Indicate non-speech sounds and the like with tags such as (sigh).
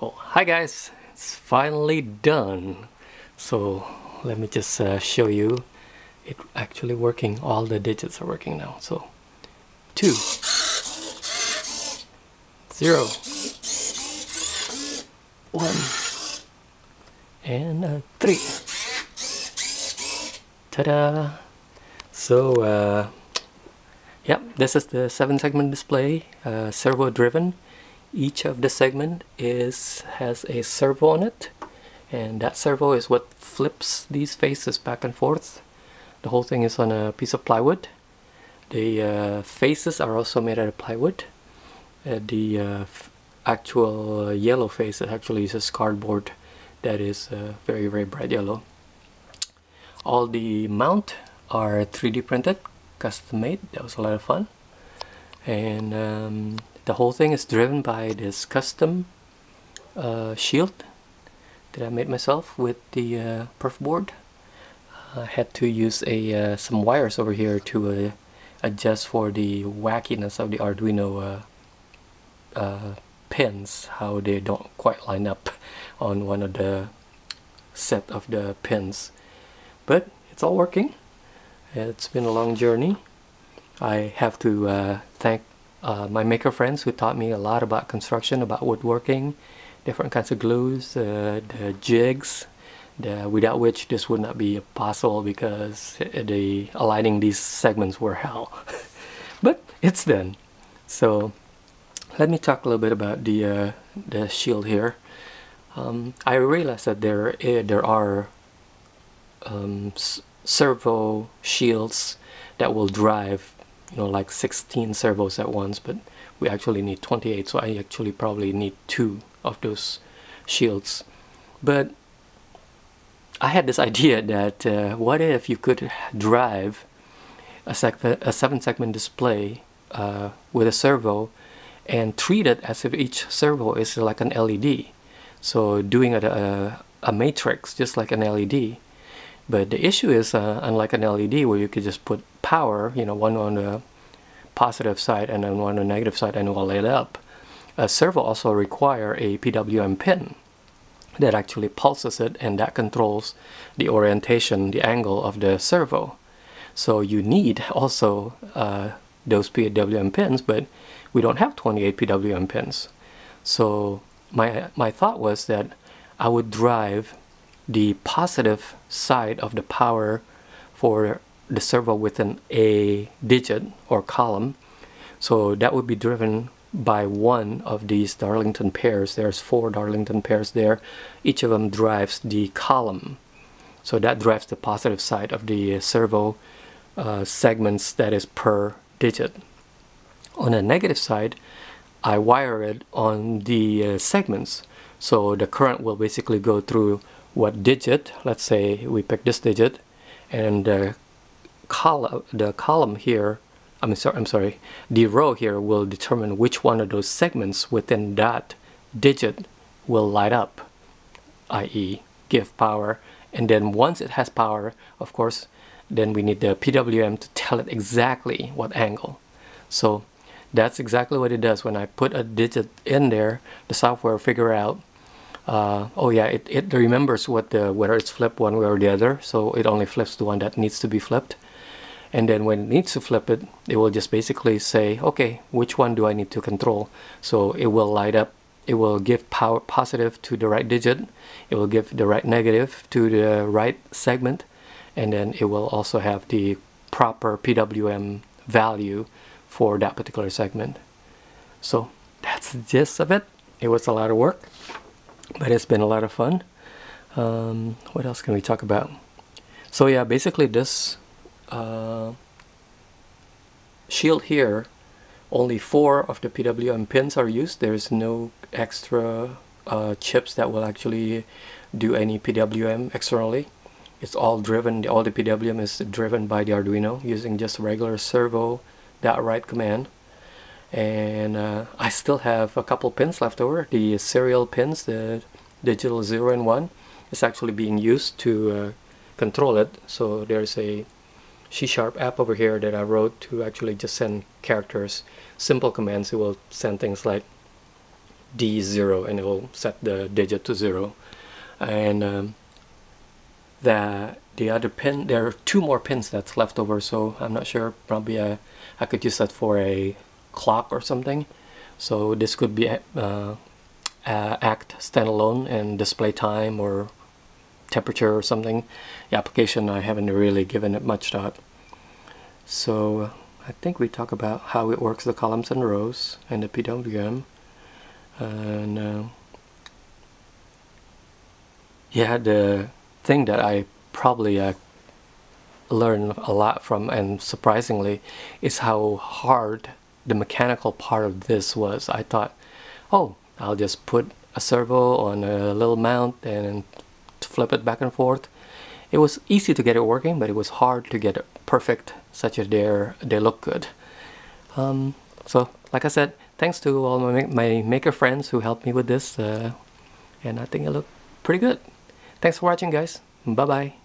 Well, hi guys, it's finally done. So let me just uh, show you it actually working. All the digits are working now. So two, zero, one, and uh, three. Ta-da! So, uh, yep, this is the seven segment display, uh, servo driven. Each of the segment is has a servo on it, and that servo is what flips these faces back and forth. The whole thing is on a piece of plywood. The uh, faces are also made out of plywood. Uh, the uh, actual yellow face that actually uses cardboard that is uh, very very bright yellow all the mount are 3D printed custom made that was a lot of fun and um, the whole thing is driven by this custom uh, shield that I made myself with the uh, perf board. I had to use a uh, some wires over here to uh, adjust for the wackiness of the Arduino uh, pins how they don't quite line up (laughs) on one of the set of the pins. But it's all working. It's been a long journey. I have to uh, thank uh, my maker friends who taught me a lot about construction about woodworking different kinds of glues uh, the jigs the, without which this would not be possible because the aligning these segments were hell. (laughs) But it's done. So let me talk a little bit about the uh, the shield here. Um, I realized that there uh, there are um, servo shields that will drive you know like 16 servos at once but we actually need 28 so I actually probably need two of those shields. But I had this (laughs) idea that uh, what if you could drive a, a seven segment display uh, with a servo and treat it as if each servo is like an LED so doing a, a, a matrix just like an LED but the issue is, uh, unlike an LED where you could just put power, you know, one on the positive side and then one on the negative side and it will light up, a servo also require a PWM pin that actually pulses it and that controls the orientation, the angle of the servo. So you need also uh, those PWM pins, but we don't have 28 PWM pins. So my, my thought was that I would drive the positive side of the power for the servo with an A digit or column. So that would be driven by one of these Darlington pairs. There's four Darlington pairs there. Each of them drives the column. So that drives the positive side of the servo uh, segments that is per digit. On the negative side, I wire it on the uh, segments. So the current will basically go through what digit, let's say we pick this digit, and the column, the column here, I'm sorry, I'm sorry, the row here will determine which one of those segments within that digit will light up, i.e. give power. And then once it has power, of course, then we need the PWM to tell it exactly what angle. So that's exactly what it does. When I put a digit in there, the software figure out uh, oh yeah, it, it remembers what the whether it's flipped one way or the other, so it only flips the one that needs to be flipped. And then when it needs to flip it, it will just basically say, okay, which one do I need to control? So it will light up, it will give power positive to the right digit, it will give the right negative to the right segment, and then it will also have the proper PWM value for that particular segment. So that's the gist of it. It was a lot of work but it's been a lot of fun. Um, what else can we talk about? So yeah basically this uh, shield here only four of the PWM pins are used. There's no extra uh, chips that will actually do any PWM externally. It's all driven all the PWM is driven by the Arduino using just regular servo dot write command and uh, I still have a couple pins left over. The serial pins the digital 0 and 1 is actually being used to uh, control it. So there's a C-sharp app over here that I wrote to actually just send characters simple commands. It will send things like D0 and it will set the digit to 0 and um, the the other pin there are two more pins that's left over so I'm not sure. Probably I, I could use that for a clock or something. So this could be uh, uh, act standalone and display time or temperature or something. The application I haven't really given it much thought. So I think we talk about how it works the columns and rows and the PWM and uh, yeah the thing that I probably uh, learned a lot from and surprisingly is how hard the mechanical part of this was I thought oh I'll just put a servo on a little mount and flip it back and forth. It was easy to get it working but it was hard to get it perfect such that they they look good. Um, so like I said thanks to all my, my maker friends who helped me with this uh, and I think it looked pretty good. Thanks for watching guys. Bye bye